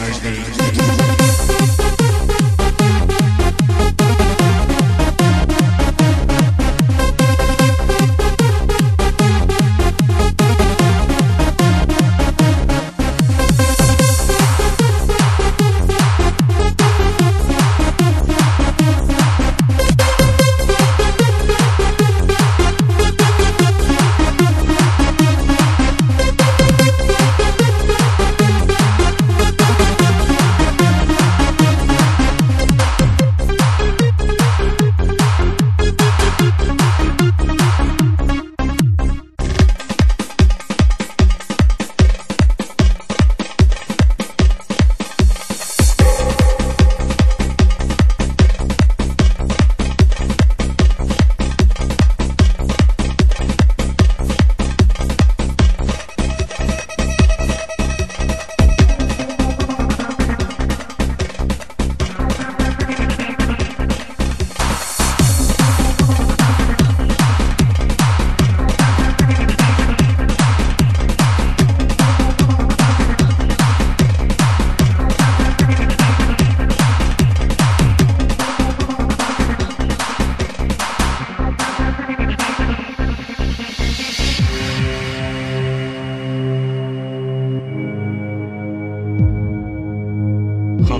Thursday.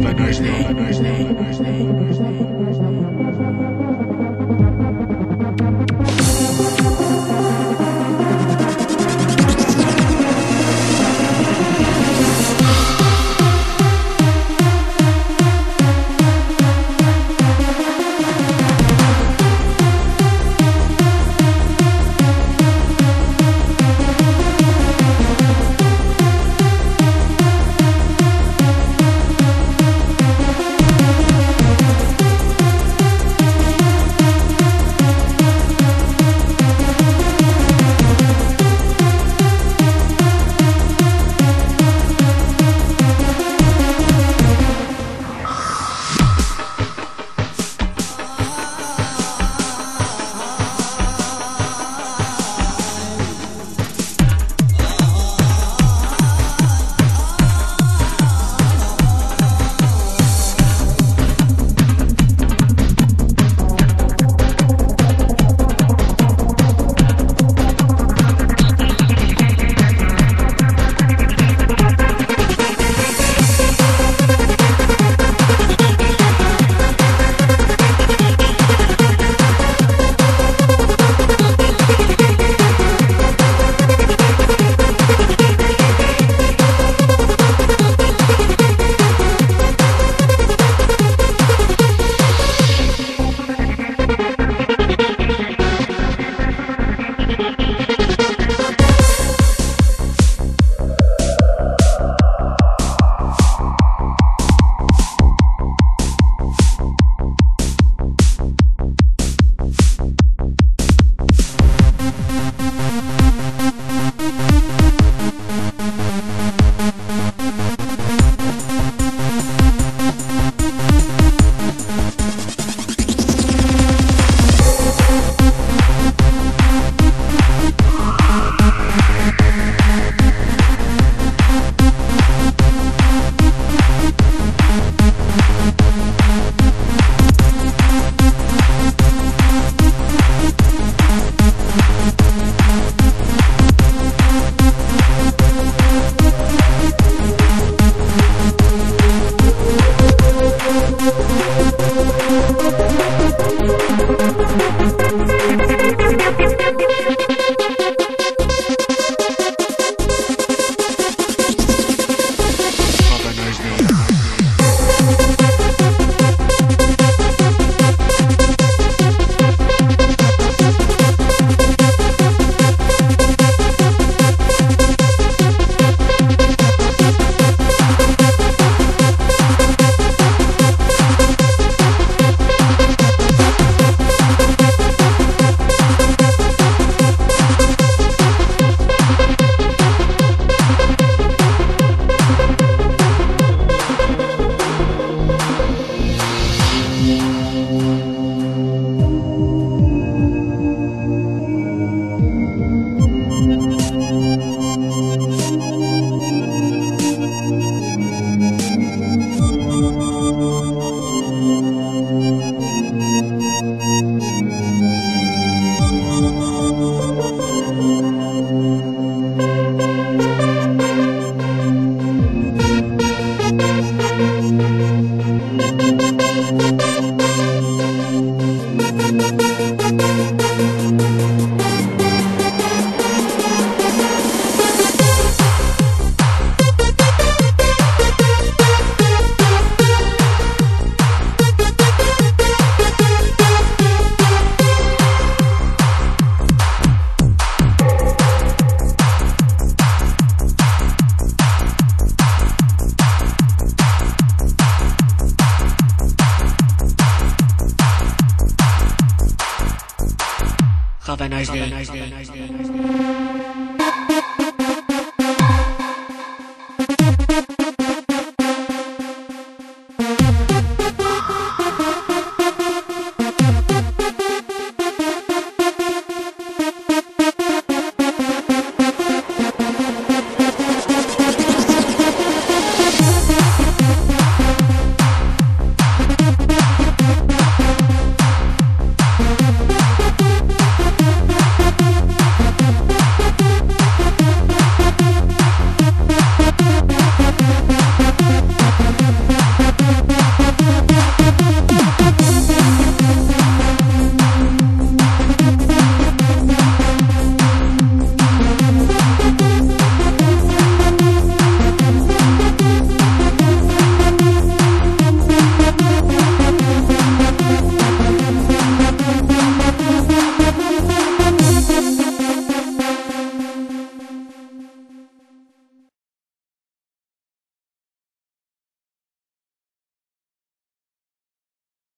Have a nice day.